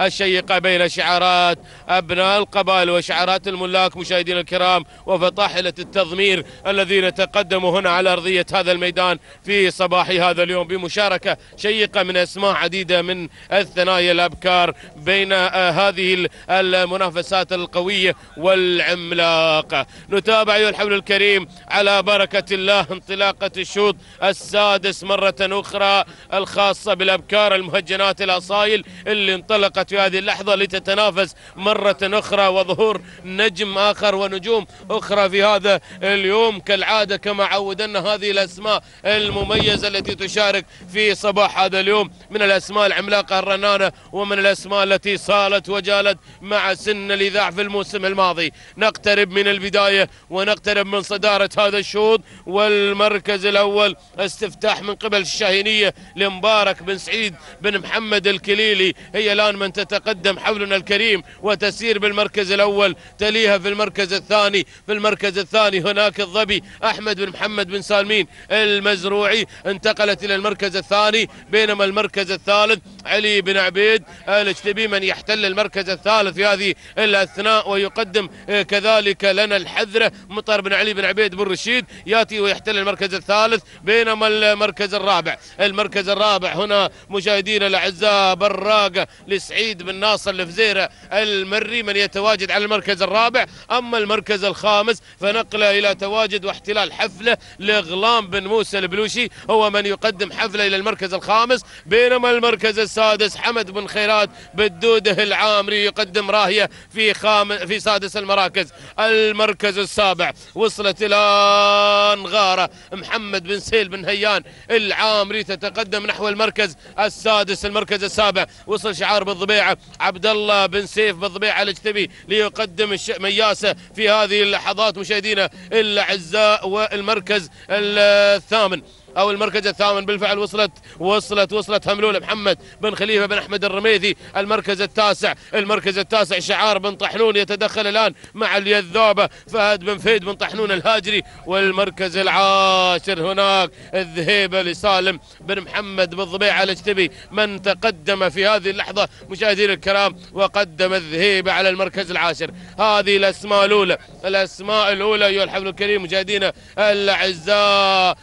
الشيقة بين شعارات أبناء القبائل وشعارات الملاك مشاهدينا الكرام وفطاحلة التضمير الذين تقدموا هنا على أرضية هذا الميدان في صباح هذا اليوم بمشاركة شيقة من أسماء عديدة من الثنايا الأبكار بين آه، هذه المنافسات القوية والعملاقة نتابع أيها الحول الكريم على بركة الله انطلاقة الشوط السادس مرة أخرى الخاصة بالأبكار المهجنات الأصايل اللي انطلقت في هذه اللحظة لتتنافس مرة أخرى وظهور نجم آخر ونجوم أخرى في هذا اليوم. كالعادة كما عودنا هذه الأسماء المميزة التي تشارك في صباح هذا اليوم. من الأسماء العملاقة الرنانة ومن الأسماء التي صالت وجالت مع سن الإذاع في الموسم الماضي. نقترب من البداية ونقترب من صدارة هذا الشوط. والمركز الأول استفتاح من قبل الشاهينية لمبارك بن سعيد بن محمد الكليلي. هي الآن من تتقدم حولنا الكريم وتسير بالمركز الأول تليها في المركز الثاني. في المركز الثاني هناك الظبي أحمد بن محمد بن سالمين المزروعي. انتقلت إلى المركز الثاني بينما المركز الثالث علي بن عبيد الأجتبي من يحتل المركز الثالث في هذه الأثناء ويقدم آه، كذلك لنا الحذرة مطر بن علي بن عبيد بن رشيد يأتي ويحتل المركز الثالث بينما المركز الرابع. المركز الرابع هنا مشاهدينا الأعزاء براقة لسعيد بن ناصر الفزيرة المري من يتواجد على المركز الرابع. أما المركز الخامس فنقله إلى تواجد واحتلال حفلة لغلام بن موسى البلوشي. هو من يقدم حفلة إلى المركز الخامس بينما المركز السادس حمد بن خيرات بالدوده العامري يقدم راهية في خام في سادس المراكز. المركز السابع وصلت إلى غارة محمد بن سيل بن هيان العامري تتقدم نحو المركز السادس المركز السابع. وصل شعار بالضبيعة عبد الله بن سيف بالضبيعة الاجتبي ليقدم الش... مياسة في هذه اللحظات مشاهدينا الأعزاء والمركز الثامن. أو المركز الثامن بالفعل وصلت وصلت وصلت هملول محمد بن خليفة بن أحمد الرميثي المركز التاسع. المركز التاسع شعار بن طحنون يتدخل الآن مع اليذابة. فهد بن فهد بن طحنون الهاجري. والمركز العاشر هناك الذهيبه لسالم بن محمد بن ضبيعة الأجتبي. من تقدم في هذه اللحظة؟ مشاهدينا الكرام وقدم الذهيبه على المركز العاشر. هذه الأسماء الأولى. الأسماء الأولى أيها الحفل الكريم مشاهدينا الأعزاء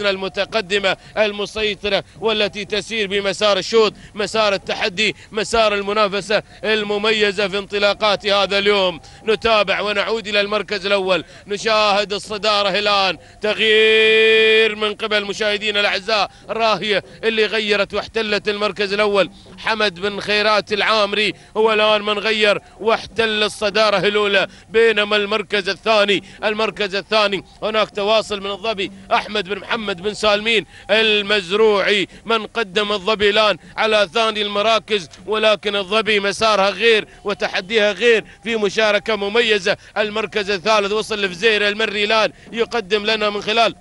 لمراكزنا المتقدمة المسيطرة والتي تسير بمسار الشوط مسار التحدي مسار المنافسة المميزة في انطلاقات هذا اليوم. نتابع ونعود إلى المركز الأول. نشاهد الصدارة الان تغيير من قبل مشاهدينا الأعزاء. راهية اللي غيرت واحتلت المركز الأول. حمد بن خيرات العامري هو الآن من غير واحتل الصدارة الاولى بينما المركز الثاني المركز الثاني هناك تواصل من الظبي أحمد بن محمد بن سالمين المزروعي من قدم الظبي الآن على ثاني المراكز ولكن الظبي مسارها غير وتحديها غير في مشاركة مميزة. المركز الثالث وصل لفزير المري الآن يقدم لنا من خلال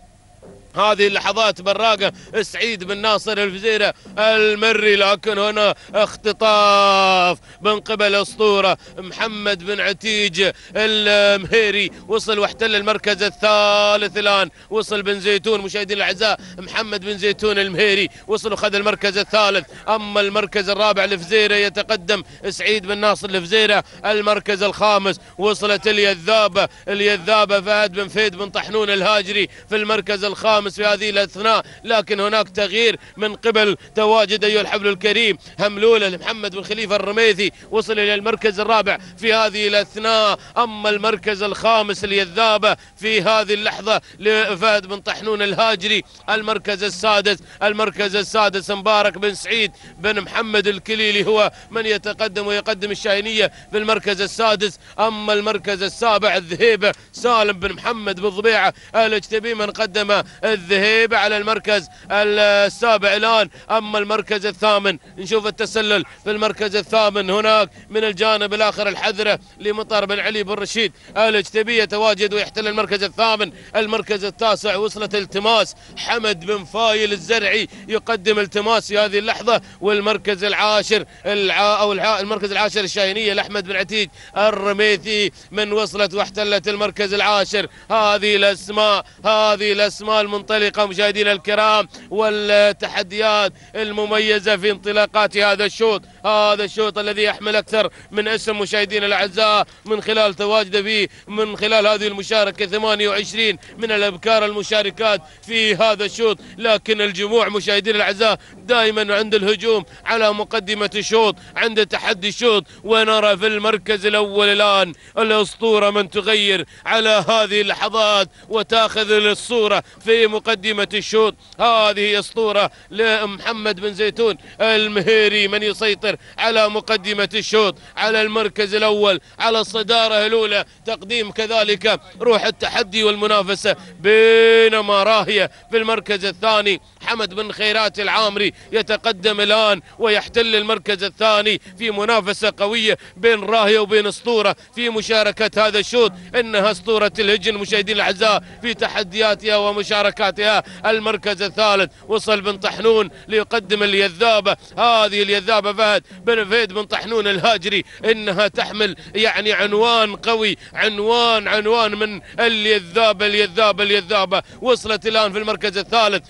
هذه اللحظات براقة. سعيد بن ناصر الفزيرة المري لكن هنا اختطاف من قبل أسطورة محمد بن عتيج المهيري. وصل واحتل المركز الثالث الآن. وصل بن زيتون مشاهدينا الأعزاء محمد بن زيتون المهيري. وصل وخذ المركز الثالث. أما المركز الرابع الفزيرة يتقدم سعيد بن ناصر الفزيرة. المركز الخامس وصلت اليذابة. اليذابة فهد بن فيد بن طحنون الهاجري في المركز الخامس. في هذه الأثناء لكن هناك تغيير من قبل تواجد أيها الحفل الكريم. هملوله محمد بن خليفة الرميثي وصل إلى المركز الرابع في هذه الأثناء. أما المركز الخامس اليذابه في هذه اللحظة لفهد بن طحنون الهاجري المركز السادس. المركز السادس مبارك بن سعيد بن محمد الكليلي هو من يتقدم ويقدم الشاهينية في المركز السادس. أما المركز السابع الذهيبه سالم بن محمد بن ضبيعة الاجتبي من قدم الذهيبه على المركز السابع الآن. أما المركز الثامن نشوف التسلل في المركز الثامن. هناك من الجانب الآخر الحذرة لمطر بن علي بن رشيد. الاجتبي يتواجد ويحتل المركز الثامن. المركز التاسع وصلت التماس. حمد بن فايل الزرعي يقدم التماس في هذه اللحظة. والمركز العاشر الع... أو الع... المركز العاشر الشاهينية لأحمد بن عتيج الرميثي من وصلت واحتلت المركز العاشر. هذه الأسماء هذه الأسماء المن المنطلقة مشاهدينا الكرام والتحديات المميزة في انطلاقات هذا الشوط. هذا الشوط الذي يحمل أكثر من اسم مشاهدينا الأعزاء من خلال تواجده فيه من خلال هذه المشاركة 28 من الأبكار المشاركات في هذا الشوط. لكن الجموع مشاهدينا الأعزاء دائما عند الهجوم على مقدمة الشوط عند تحدي الشوط. ونرى في المركز الأول الآن الأسطورة من تغير على هذه اللحظات وتأخذ الصورة في مقدمة الشوط. هذه أسطورة لمحمد بن زيتون المهيري من يسيطر على مقدمة الشوط. على المركز الأول على الصدارة الأولى تقديم كذلك روح التحدي والمنافسة بينما راهية في المركز الثاني. حمد بن خيرات العامري يتقدم الآن ويحتل المركز الثاني في منافسة قوية بين راهية وبين أسطورة في مشاركة هذا الشوط. إنها أسطورة الهجن مشاهدين الأعزاء في تحدياتها ومشاركاتها. المركز الثالث وصل بن طحنون ليقدم اليذابة. هذه اليذابة فهد بن فهد بن طحنون الهاجري. إنها تحمل يعني عنوان قوي. عنوان عنوان من اليذابة اليذابة اليذابة. وصلت الآن في المركز الثالث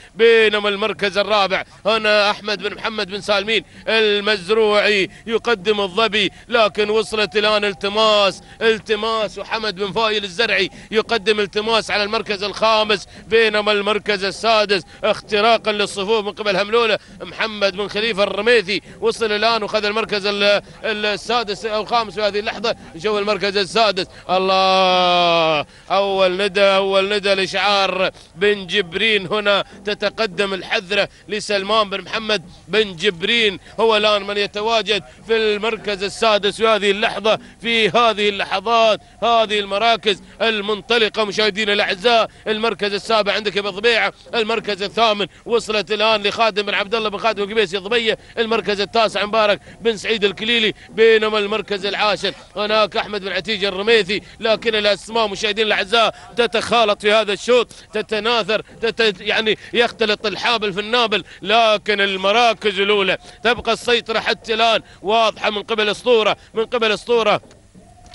بينما المركز الرابع. هنا أحمد بن محمد بن سالمين المزروعي يقدم الظبي لكن وصلت الان التماس التماس وحمد بن فايل الزرعي يقدم التماس على المركز الخامس بينما المركز السادس اختراقا للصفوف من قبل هملولة. محمد بن خليفة الرميثي وصل الان وخذ المركز السادس أو الخامس في هذه اللحظة. نشوف المركز السادس. الله! أول ندى أول ندى لشعار بن جبرين هنا تتقدم الحذرة لسلمان بن محمد بن جبرين. هو الآن من يتواجد في المركز السادس في هذه اللحظة في هذه اللحظات هذه المراكز المنطلقة. مشاهدينا الأعزاء المركز السابع عندك أبو ضبيعة المركز الثامن وصلت الآن لخادم بن عبد الله بن خادم القبيسي ضبيه المركز التاسع مبارك بن سعيد الكليلي بينما المركز العاشر. هناك أحمد بن عتيج الرميثي لكن الأسماء مشاهدينا الأعزاء تتخالط في هذا الشوط تتناثر تت يعني يختلط الحابل في النابل لكن المراكز الأولى تبقى السيطرة حتى الآن واضحة من قبل أسطورة من قبل أسطورة.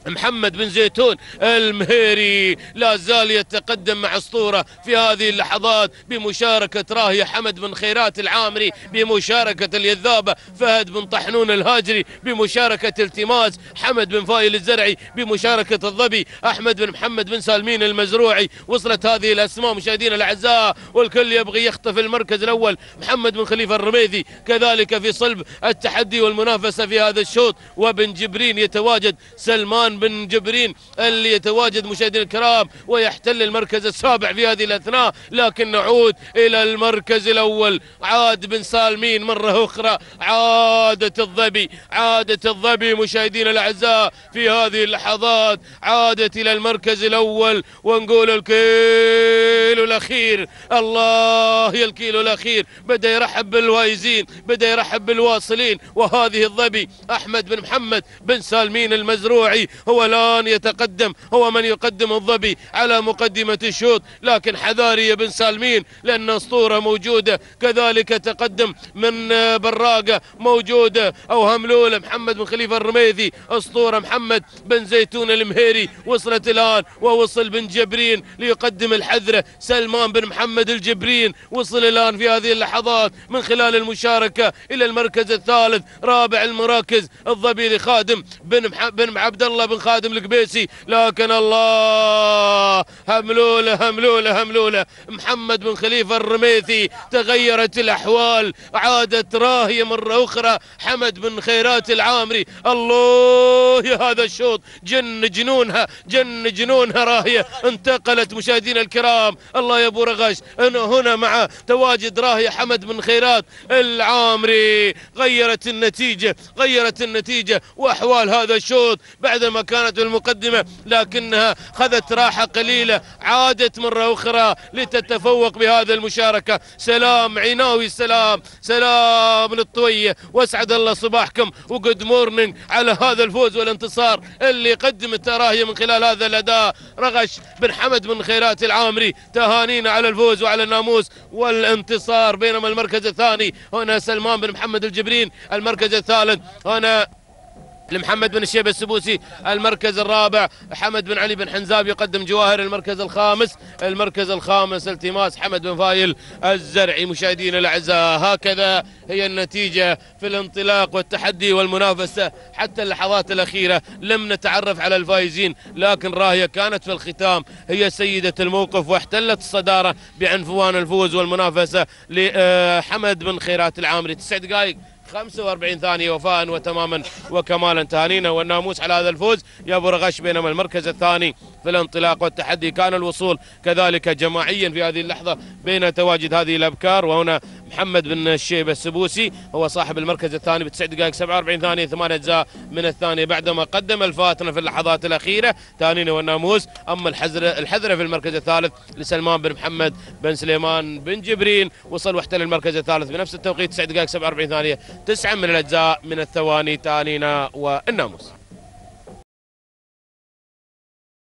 محمد بن زيتون المهيري لا زال يتقدم مع أسطورة في هذه اللحظات بمشاركة راهيه حمد بن خيرات العامري بمشاركة اليذابة فهد بن طحنون الهاجري بمشاركة التماس حمد بن فايل الزرعي بمشاركة الظبي أحمد بن محمد بن سالمين المزروعي. وصلت هذه الأسماء مشاهدينا الأعزاء والكل يبغي يخطف المركز الأول. محمد بن خليفة الرميثي كذلك في صلب التحدي والمنافسة في هذا الشوط. وبن جبرين يتواجد سلمان بن جبرين اللي يتواجد مشاهدينا الكرام ويحتل المركز السابع في هذه الأثناء لكن نعود إلى المركز الأول. عاد بن سالمين مرة أخرى. عادت الظبي عادت الظبي مشاهدينا الأعزاء في هذه اللحظات. عادت إلى المركز الأول ونقول الكيلو الأخير. الله يا الكيلو الأخير. بدأ يرحب بالوايزين بدأ يرحب بالواصلين. وهذه الظبي أحمد بن محمد بن سالمين المزروعي هو الآن يتقدم هو من يقدم الظبي على مقدمة الشوط. لكن حذاري يا بن سالمين لأن أسطورة موجودة. كذلك تقدم من براقة موجودة أو هملوله محمد بن خليفة الرميثي أسطورة محمد بن زيتون المهيري. وصلت الآن ووصل بن جبرين ليقدم الحذره سلمان بن محمد الجبرين وصل الآن في هذه اللحظات من خلال المشاركة إلى المركز الثالث رابع المراكز الظبي لخادم بن بن عبد الله بن خادم القبيسي. لكن الله هملوله هملوله هملوله محمد بن خليفة الرميثي تغيرت الأحوال عادت راهية مرة أخرى حمد بن خيرات العامري. الله يا هذا الشوط جن جنونها جن جنونها راهية. انتقلت مشاهدينا الكرام. الله يا أبو رغش هنا مع تواجد راهيه حمد بن خيرات. العامري غيرت النتيجة غيرت النتيجة وأحوال هذا الشوط بعدما كانت المقدمة لكنها خذت راحة قليلة عادت مرة أخرى لتتفوق بهذه المشاركة. سلام عيناوي سلام سلام للطوية. واسعد الله صباحكم. وجود مورنينج على هذا الفوز والانتصار اللي قدمت راهيه من خلال هذا الأداء. رغش بن حمد بن خيرات العامري. تهانينا على الفوز وعلى الناموس والانتصار بينما المركز الثاني هنا سلمان بن محمد الجبرين المركز الثالث هنا لمحمد بن الشيبة السبوسي المركز الرابع حمد بن علي بن حنزاب يقدم جواهر المركز الخامس المركز الخامس التماس حمد بن فايل الزرعي. مشاهدينا الأعزاء هكذا هي النتيجة في الانطلاق والتحدي والمنافسة حتى اللحظات الأخيرة. لم نتعرف على الفائزين لكن راهية كانت في الختام. هي سيدة الموقف واحتلت الصدارة بعنفوان الفوز والمنافسة لحمد بن خيرات العامري. تسع دقائق 45 ثانية وفاء وتماما وكمالا تهانينا والناموس على هذا الفوز يا ابو رغش بينما المركز الثاني في الانطلاق والتحدي. كان الوصول كذلك جماعيا في هذه اللحظة بين تواجد هذه الأبكار. وهنا محمد بن الشيبة السبوسي هو صاحب المركز الثاني بتسع دقائق 47 ثانية ثمان أجزاء من الثانية. بعدما قدم الفاتنة في اللحظات الأخيرة تانينا والناموس. أما الحزرة الحذرة في المركز الثالث لسلمان بن محمد بن سليمان بن جبرين وصل واحتل المركز الثالث بنفس التوقيت 9 دقائق 47 ثانية. تسعة من الأجزاء من الثواني تانينا والناموس